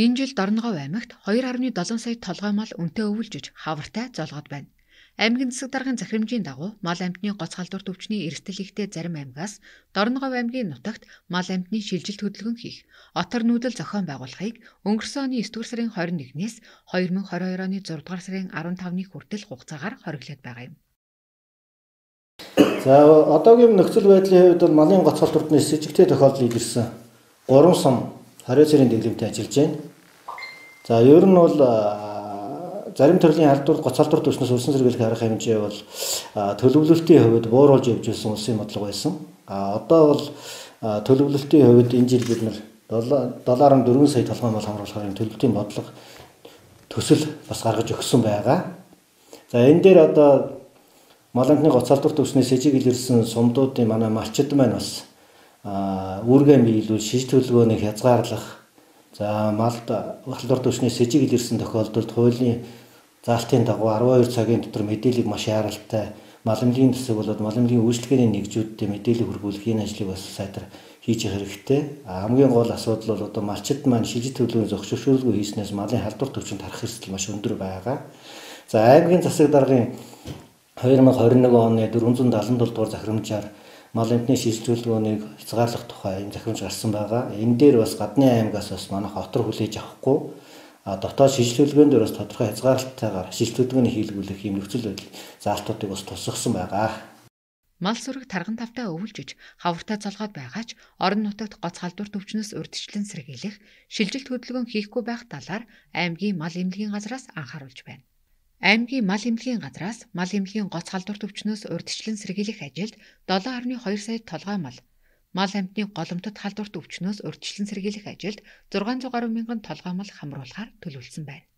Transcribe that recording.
Энэ жил Дорногов аймагт 2.7 сая толгой мал үнэтэй өвөлжөж хавартай золгоод байна. Аймгийн засаг даргын захирамжийн дагуу мал амьтны гоц халдвар төвчний эрсдэл ихтэй зарим аймгаас Дорногов аймгийн нутагт мал амьтны шилжилт хөдөлгөөн хийх, отор нүүдэл зохион байгуулахыг өнгөрсөн оны 9 дугаар сарын 21-ээс 2022 оны 6 дугаар сарын 15-ны хүртэл хугацаагаар хориглоод байгаа юм. За одоогийн нөхцөл байдлын хувьд бол малын гоц халдварны сэжигтэй тохиолдол илэрсэн 3 сум хариу цэрийн дэглэмтэй ажиллаж байна. За ер нь бол зарим төрлийн халдвар гоц халдвар төснөөс өрсөн сэргийлэх арга хэмжээ бол төлөвлөлтийн хувьд бууруулж явж байсан улсын бодлого байсан. А одоо бол төлөвлөлтийн хувьд энэ жил бид нар 7.4 сая толгой мал хамруулахын төлөвлөлтийн бодлого төсөл бас гаргаж өгсөн байгаа. За энэ дээр одоо маланхны гоц халдвар төснөөс сэжиг илэрсэн сумдуудын манай малчид маань бас үүргээ биелүүл шиж төлөвлөгөөнийг хязгаарлах за малд халдвар төвчнээс сэжиг илэрсэн тохиолдолд хуулийн заалтын дагуу 12 цагийн дотор мэдээллийг маш яаралтай маламжийн төсөв болоод маламжийн үйлчлэгээний нэгжүүдтэй мэдээлэл хүргүүлэх энэ ажлыг бас сайтар хийж хэрэгтэй. Хамгийн гол асуудал бол одоо малчид маань шижид төлөвлөгөөний зохицуулалтгүй хийснээс малын халдвар төвчөнд харах эрсдэл маш өндөр байгаа. За аймгийн засаг даргын 2021 оны 477 дугаар захирамжаар мал амтны шилжүүлгөөнийг хязгаарлах тухай юм захирамж гарсан байгаа. Энэ дээр бас гадны аймагаас бас манайх отор хүлээж авахгүй а дотоод шилжүүлгөөнд бас тодорхой хязгаарлалтайгаар шилжүүлгөөний хийлгүүлэх юм нөхцөл байдал заалтуудыг бас тусгасан байгаа. Мал сүрэг тарган тавтай өвөлжөж хавартай залгаад байгаа ч орон нутагт гоц халдвар төвчнөөс урдчлан сэргийлэх шилжилт хөдөлгөөн хийхгүй байх талаар аймгийн мал эмнэлгийн газраас анхааруулж байна. Аймгийн мал эмнэлгийн газраас мал эмнэлгийн гоц халдвар төвчнөөс урьдчилан сэргийлэх ажилд 7.2 сая толгой мал, мал амьтны голомтод халдварт өвчнөөс урьдчилан сэргийлэх ажилд 600 гаруй мянган толгой мал хамруулахаар төлөвлөсөн байна.